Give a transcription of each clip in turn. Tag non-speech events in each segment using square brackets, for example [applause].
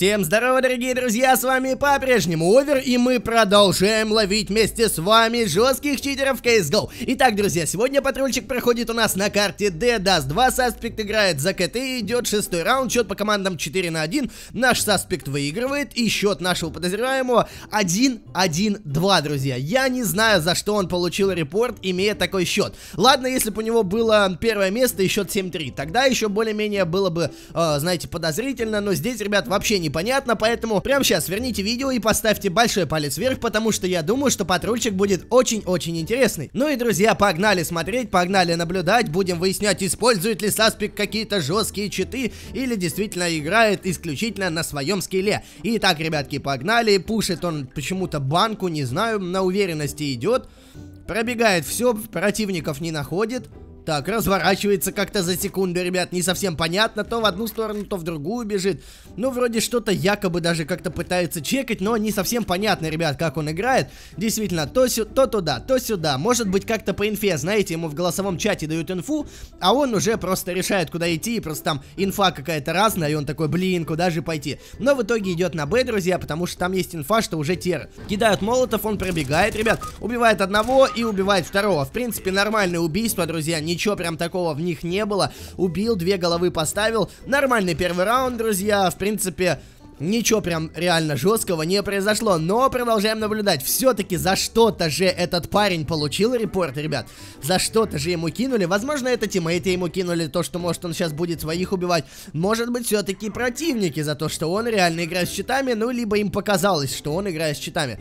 Всем здорово, дорогие друзья, с вами по-прежнему Овер, и мы продолжаем ловить вместе с вами жестких читеров в CSGO. Итак, друзья, сегодня патрульчик проходит у нас на карте D-Dust 2, Саспект играет за КТ, идет шестой раунд, счет по командам 4 на 1, наш Саспект выигрывает, и счет нашего подозреваемого 1-1-2, друзья. Я не знаю, за что он получил репорт, имея такой счет. Ладно, если бы у него было первое место и счет 7-3, тогда еще более-менее было бы, э, знаете, подозрительно, но здесь, ребят, вообще непонятно, поэтому прямо сейчас верните видео и поставьте большой палец вверх, потому что я думаю, что патрульчик будет очень-очень интересный. Ну и, друзья, погнали смотреть, погнали наблюдать, будем выяснять, использует ли Саспик какие-то жесткие читы или действительно играет исключительно на своем скилле. Итак, ребятки, погнали, пушит он почему-то банку, не знаю, на уверенности идет, пробегает все, противников не находит, так, разворачивается как-то за секунду, ребят, не совсем понятно, то в одну сторону, то в другую бежит. Ну, вроде что-то якобы даже как-то пытается чекать, но не совсем понятно, ребят, как он играет. Действительно, то, сю то туда, то сюда. Может быть, как-то по инфе, знаете, ему в голосовом чате дают инфу, а он уже просто решает, куда идти, и просто там инфа какая-то разная, и он такой, блин, куда же пойти. Но в итоге идет на Б, друзья, потому что там есть инфа, что уже тер. Кидают молотов, он пробегает, ребят, убивает одного и убивает второго. В принципе, нормальное убийство, друзья, ничего прям такого в них не было. Убил, две головы поставил. Нормальный первый раунд, друзья. В принципе, Ничего прям реально жесткого не произошло, но продолжаем наблюдать. Все-таки за что-то же этот парень получил репорт, ребят. За что-то же ему кинули. Возможно, это тиммейты ему кинули, то, что может он сейчас будет своих убивать. Может быть, все-таки противники за то, что он реально играет с читами, ну, либо им показалось, что он играет с читами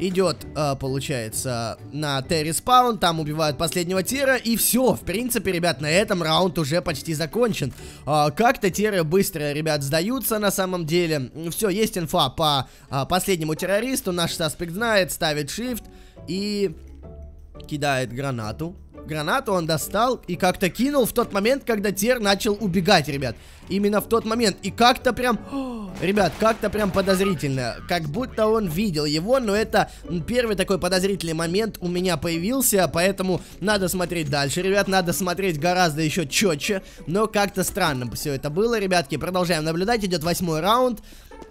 идет, э, получается, на T-respawn, там убивают последнего тира, и все, в принципе, ребят, на этом раунд уже почти закончен. Э, Как-то тиры быстро, ребят, сдаются на самом деле. Все, есть инфа по э, последнему террористу, наш suspect знает, ставит shift и кидает гранату. Гранату он достал и как-то кинул в тот момент, когда Тер начал убегать, ребят. Именно в тот момент. И как-то прям... [gasps] Ребят, как-то прям подозрительно. Как будто он видел его, но это первый такой подозрительный момент у меня появился, поэтому надо смотреть дальше, ребят. Надо смотреть гораздо еще четче. Но как-то странно все это было, ребятки. Продолжаем наблюдать. Идет восьмой раунд.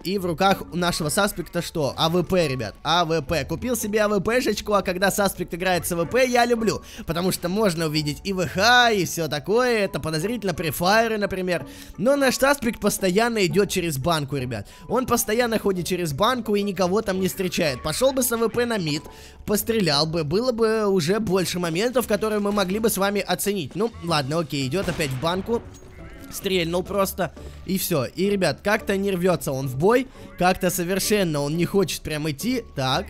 И в руках у нашего suspect а что? АВП, ребят, АВП. Купил себе АВПшечку, а когда suspect играет с АВП, я люблю. Потому что можно увидеть и ВХ, и все такое. Это подозрительно prefire, например. Но наш suspect постоянно идет через банку, ребят. Он постоянно ходит через банку и никого там не встречает. Пошел бы с АВП на мид, пострелял бы, было бы уже больше моментов, которые мы могли бы с вами оценить. Ну, ладно, окей, идет опять в банку. Стрельнул просто, и все. И, ребят, как-то не рвется он в бой, как-то совершенно он не хочет прям идти. Так,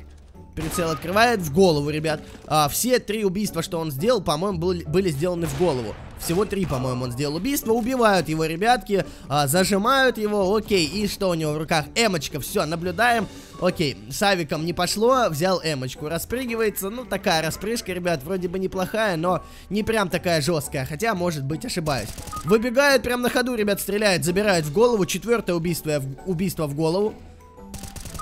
прицел открывает в голову, ребят. А, все три убийства, что он сделал, по-моему, были, были сделаны в голову. Всего три, по-моему, он сделал убийства. Убивают его ребятки, а, зажимают его, окей. И что у него в руках? Эмочка, все, наблюдаем. Окей, с авиком не пошло, взял эмочку. Распрыгивается, ну такая распрыжка, ребят, вроде бы неплохая, но не прям такая жесткая. Хотя, может быть, ошибаюсь. Выбегает прям на ходу, ребят, стреляет, забирает в голову. Четвертое убийство, убийство в голову.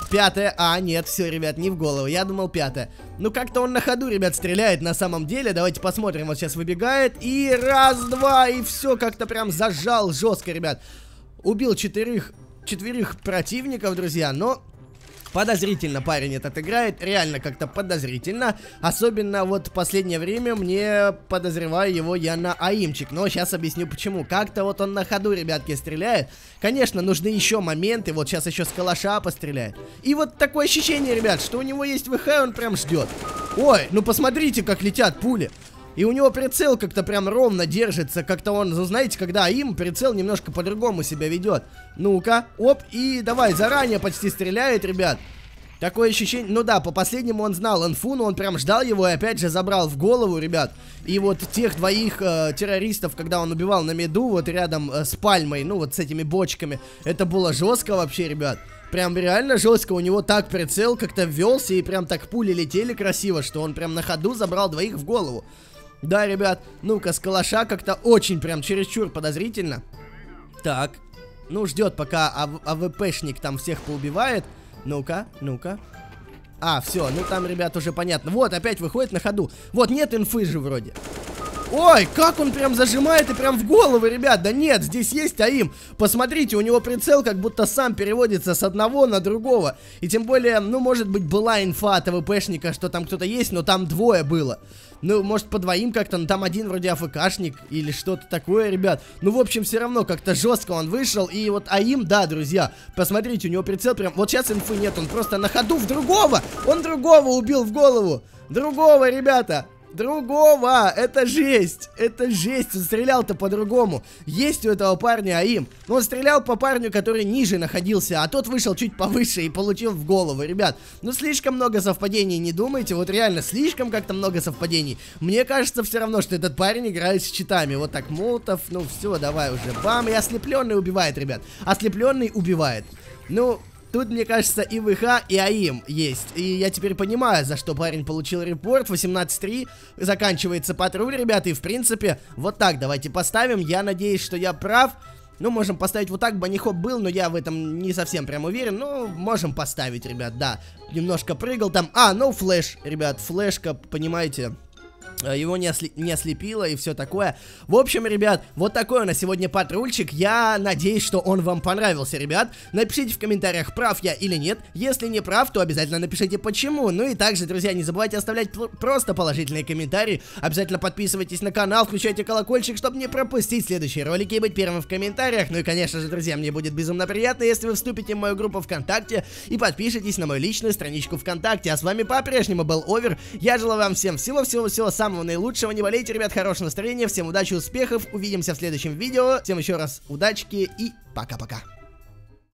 Пятое. А, нет, все, ребят, не в голову. Я думал пятое. Ну, как-то он на ходу, ребят, стреляет на самом деле. Давайте посмотрим. Вот сейчас выбегает. И раз, два, и все как-то прям зажал жестко, ребят. Убил четырех, четверых противников, друзья, но Подозрительно парень этот играет, реально как-то подозрительно. Особенно вот в последнее время мне подозреваю его я на аимчик. Но сейчас объясню почему. Как-то вот он на ходу, ребятки, стреляет. Конечно, нужны еще моменты. Вот сейчас еще с калаша постреляет. И вот такое ощущение, ребят, что у него есть ВХ, он прям ждет. Ой, ну посмотрите, как летят пули. И у него прицел как-то прям ровно держится. Как-то он, ну, знаете, когда им прицел немножко по-другому себя ведет. Ну-ка, оп, и давай, заранее почти стреляет, ребят. Такое ощущение, ну да, по последнему он знал инфу, но он прям ждал его и опять же забрал в голову, ребят. И вот тех двоих э, террористов, когда он убивал на меду, вот рядом э, с пальмой, ну вот с этими бочками, это было жестко вообще, ребят. Прям реально жестко, у него так прицел как-то ввелся и прям так пули летели красиво, что он прям на ходу забрал двоих в голову. Да, ребят, ну-ка, с калаша как-то очень прям чересчур подозрительно. Так, ну, ждет, пока АВ АВПшник там всех поубивает. Ну-ка, ну-ка. А, все, ну там, ребят, уже понятно. Вот, опять выходит на ходу. Вот, нет инфы же вроде. Ой, как он прям зажимает и прям в голову, ребят. Да нет, здесь есть АИМ. Посмотрите, у него прицел как будто сам переводится с одного на другого. И тем более, ну, может быть, была инфа от АВПшника, что там кто-то есть, но там двое было. Ну, может, по двоим как-то, но там один вроде АФКшник или что-то такое, ребят. Ну, в общем, все равно как-то жестко он вышел. И вот АИМ, да, друзья, посмотрите, у него прицел прям... Вот сейчас инфы нет, он просто на ходу в другого! Он другого убил в голову! Другого, ребята! Другого! Это жесть! Это жесть! Он стрелял-то по-другому. Есть у этого парня АИМ. Но он стрелял по парню, который ниже находился, а тот вышел чуть повыше и получил в голову. Ребят, ну слишком много совпадений, не думайте. Вот реально, слишком как-то много совпадений. Мне кажется все равно, что этот парень играет с читами. Вот так, Молотов, ну все, давай уже. Бам, и ослепленный убивает, ребят. Ослепленный убивает. Ну, Тут, мне кажется, и ВХ, и АИМ есть. И я теперь понимаю, за что парень получил репорт. 18-3. Заканчивается патруль, ребята. И, в принципе, вот так давайте поставим. Я надеюсь, что я прав. Ну, можем поставить вот так, банихоп был, но я в этом не совсем прям уверен. Ну, можем поставить, ребят, да. Немножко прыгал там. А, ну, флеш, ребят, флешка, понимаете... Э, его не, осли не ослепило и все такое. В общем, ребят, вот такой у нас сегодня патрульчик. Я надеюсь, что он вам понравился, ребят. Напишите в комментариях, прав я или нет. Если не прав, то обязательно напишите почему. Ну и также, друзья, не забывайте оставлять просто положительные комментарии. Обязательно подписывайтесь на канал, включайте колокольчик, чтобы не пропустить следующие ролики и быть первым в комментариях. Ну и, конечно же, друзья, мне будет безумно приятно, если вы вступите в мою группу ВКонтакте и подпишитесь на мою личную страничку ВКонтакте. А с вами по-прежнему был Овер. Я желаю вам всем всего-всего-всего самого наилучшего. Не болейте, ребят, хорошего настроения. Всем удачи, успехов. Увидимся в следующем видео. Всем еще раз удачки и пока-пока.